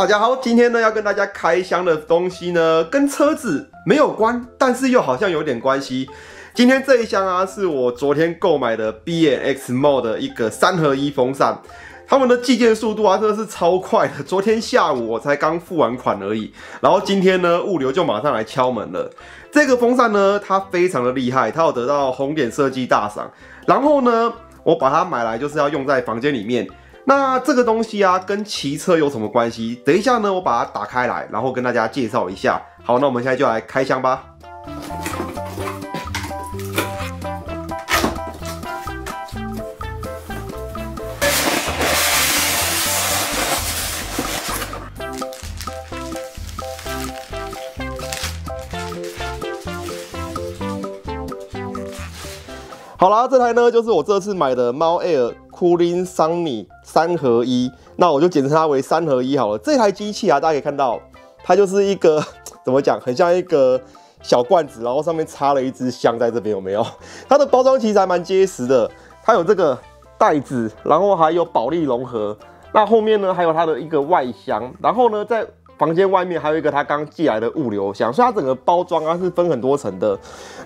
大家好，今天呢要跟大家开箱的东西呢，跟车子没有关，但是又好像有点关系。今天这一箱啊，是我昨天购买的 B N X Mode 的一个三合一风扇，他们的寄件速度啊，真的是超快的。昨天下午我才刚付完款而已，然后今天呢，物流就马上来敲门了。这个风扇呢，它非常的厉害，它有得到红点设计大赏。然后呢，我把它买来就是要用在房间里面。那这个东西啊，跟骑车有什么关系？等一下呢，我把它打开来，然后跟大家介绍一下。好，那我们现在就来开箱吧。好啦，这台呢就是我这次买的猫 Air Cooling Sunny 三合一，那我就简称它为三合一好了。这台机器啊，大家可以看到，它就是一个 怎么讲，很像一个小罐子，然后上面插了一支香在这边，有没有？它的包装其实还蛮结实的，它有这个袋子，然后还有保利融合，那后面呢还有它的一个外箱，然后呢在。房间外面还有一个他刚寄来的物流箱，所以它整个包装啊是分很多层的。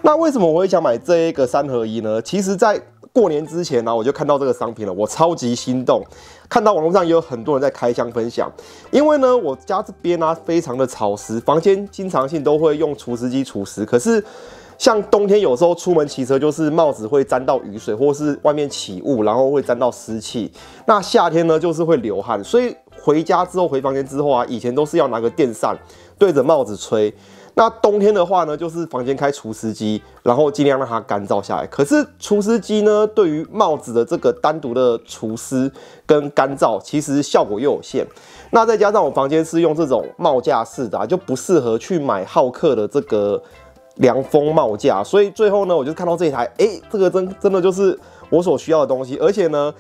那为什么我会想买这一个三合一呢？其实，在过年之前呢，我就看到这个商品了，我超级心动。看到网络上也有很多人在开箱分享，因为呢，我家这边呢非常的潮湿，房间经常性都会用除湿机除湿，可是。像冬天有时候出门骑车，就是帽子会沾到雨水，或是外面起雾，然后会沾到湿气。那夏天呢，就是会流汗，所以回家之后回房间之后啊，以前都是要拿个电扇对着帽子吹。那冬天的话呢，就是房间开除湿机，然后尽量让它干燥下来。可是除湿机呢，对于帽子的这个单独的除湿跟干燥，其实效果又有限。那再加上我房间是用这种帽架式的，就不适合去买浩克的这个。凉风帽架，所以最后呢，我就看到这一台，哎，这个真真的就是我所需要的东西，而且呢，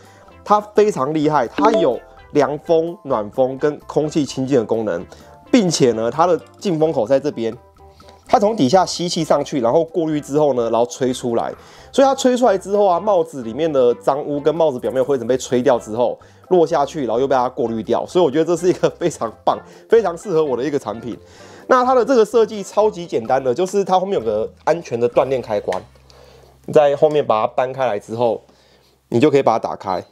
它非常厉害，它有凉风、暖风跟空气清净的功能，并且呢，它的进风口在这边，它从底下吸气上去，然后过滤之后呢，然后吹出来，所以它吹出来之后啊，帽子里面的脏污跟帽子表面灰尘被吹掉之后落下去，然后又被它过滤掉，所以我觉得这是一个非常棒、非常适合我的一个产品。那它的这个设计超级简单的，就是它后面有个安全的断链开关，在后面把它搬开来之后，你就可以把它打开。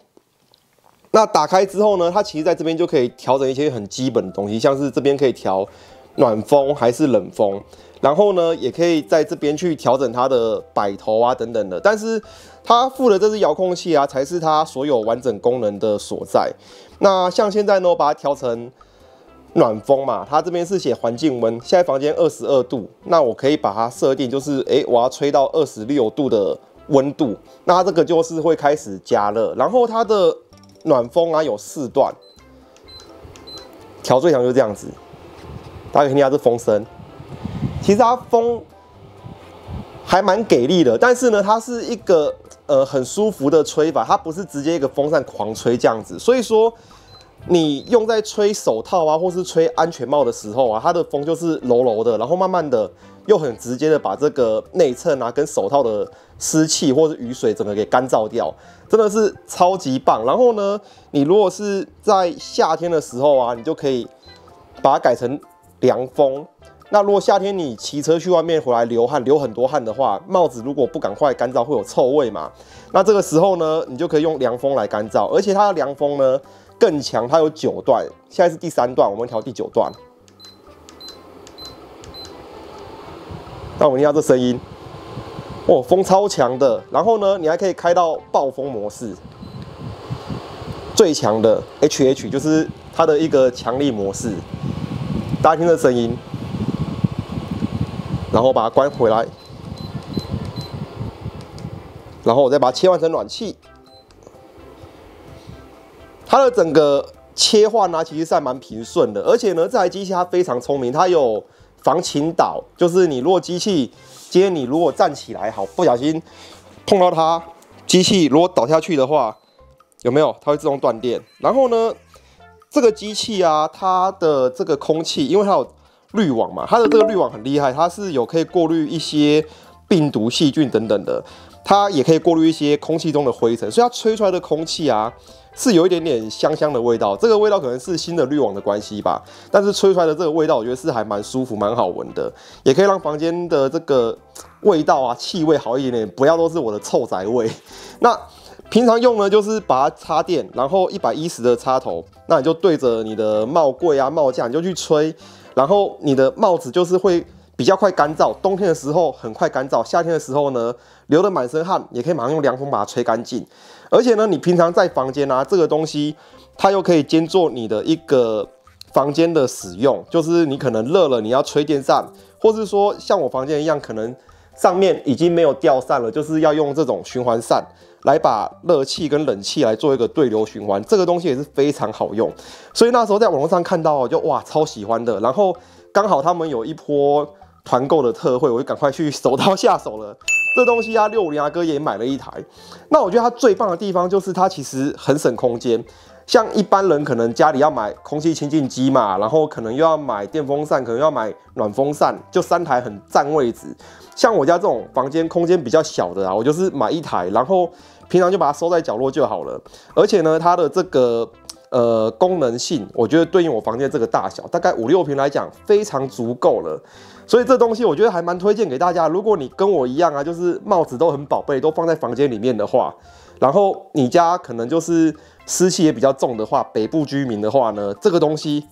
那打开之后呢，它其实在这边就可以调整一些很基本的东西，像是这边可以调暖风还是冷风，然后呢，也可以在这边去调整它的摆头啊等等的。但是它附的这支遥控器啊，才是它所有完整功能的所在。那像现在呢，我把它调成。暖风嘛，它这边是写环境温，现在房间二十二度，那我可以把它设定就是，哎，我要吹到二十六度的温度，那它这个就是会开始加热，然后它的暖风啊有四段，调最强就这样子，大家可以听下这风声，其实它风还蛮给力的，但是呢，它是一个呃很舒服的吹法，它不是直接一个风扇狂吹这样子，所以说。你用在吹手套啊，或是吹安全帽的时候啊，它的风就是柔柔的，然后慢慢的又很直接的把这个内衬啊跟手套的湿气或是雨水整个给干燥掉，真的是超级棒。然后呢，你如果是在夏天的时候啊，你就可以把它改成凉风。那如果夏天你骑车去外面回来流汗流很多汗的话，帽子如果不赶快干燥会有臭味嘛，那这个时候呢，你就可以用凉风来干燥，而且它的凉风呢。更强，它有九段，现在是第三段，我们调第九段。那我们听下这声音，哦，风超强的。然后呢，你还可以开到暴风模式，最强的 HH 就是它的一个强力模式。大家听这声音，然后把它关回来，然后我再把它切换成暖气。它的整个切换呢，其实是还蛮平顺的，而且呢，这台机器它非常聪明，它有防倾倒，就是你如果机器今天你如果站起来好，不小心碰到它，机器如果倒下去的话，有没有？它会自动断电。然后呢，这个机器啊，它的这个空气，因为它有滤网嘛，它的这个滤网很厉害，它是有可以过滤一些病毒、细菌等等的，它也可以过滤一些空气中的灰尘，所以它吹出来的空气啊。是有一点点香香的味道，这个味道可能是新的滤网的关系吧。但是吹出来的这个味道，我觉得是还蛮舒服、蛮好闻的，也可以让房间的这个味道啊、气味好一点点，不要都是我的臭宅味。那平常用呢，就是把它插电，然后一百一十的插头，那你就对着你的帽柜啊、帽架，你就去吹，然后你的帽子就是会。比较快干燥，冬天的时候很快干燥，夏天的时候呢，流的满身汗，也可以马上用凉风把它吹干净。而且呢，你平常在房间啊，这个东西它又可以兼做你的一个房间的使用，就是你可能热了，你要吹电扇，或是说像我房间一样，可能上面已经没有吊扇了，就是要用这种循环扇来把热气跟冷气来做一个对流循环，这个东西也是非常好用。所以那时候在网络上看到，就哇超喜欢的。然后刚好他们有一波。团购的特惠，我就赶快去手刀下手了。这东西啊，六五零阿哥也买了一台。那我觉得它最棒的地方就是它其实很省空间。像一般人可能家里要买空气清净机嘛，然后可能又要买电风扇，可能要买暖风扇，就三台很占位置。像我家这种房间空间比较小的啊，我就是买一台，然后平常就把它收在角落就好了。而且呢，它的这个呃功能性，我觉得对应我房间这个大小，大概五六平来讲，非常足够了。所以这东西我觉得还蛮推荐给大家。如果你跟我一样啊，就是帽子都很宝贝，都放在房间里面的话，然后你家可能就是湿气也比较重的话，北部居民的话呢，这个东西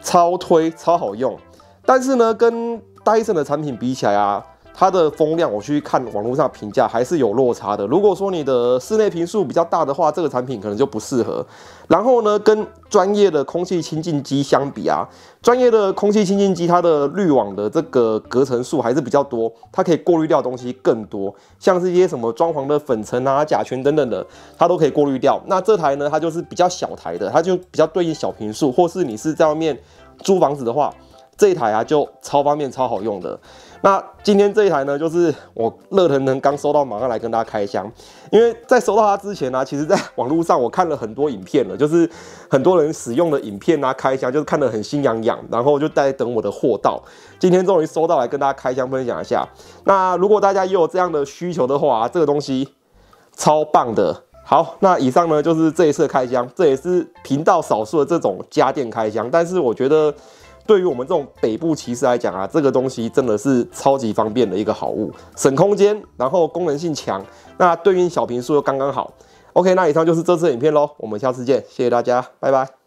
超推超好用。但是呢，跟 Dyson 的产品比起来啊。它的风量，我去看网络上评价还是有落差的。如果说你的室内频数比较大的话，这个产品可能就不适合。然后呢，跟专业的空气清净机相比啊，专业的空气清净机它的滤网的这个隔层数还是比较多，它可以过滤掉东西更多，像是一些什么装潢的粉尘啊、甲醛等等的，它都可以过滤掉。那这台呢，它就是比较小台的，它就比较对应小频数，或是你是在外面租房子的话。这一台啊，就超方便、超好用的。那今天这一台呢，就是我热腾腾刚收到，马上来跟大家开箱。因为在收到它之前呢，其实在网络上我看了很多影片了，就是很多人使用的影片啊，开箱就是看得很心痒痒，然后就在等我的货到。今天终于收到，来跟大家开箱分享一下。那如果大家也有这样的需求的话，这个东西超棒的。好，那以上呢就是这一次开箱，这也是频道少数的这种家电开箱，但是我觉得。对于我们这种北部骑士来讲啊，这个东西真的是超级方便的一个好物，省空间，然后功能性强，那对应小屏数又刚刚好。OK，那以上就是这次影片喽，我们下次见，谢谢大家，拜拜。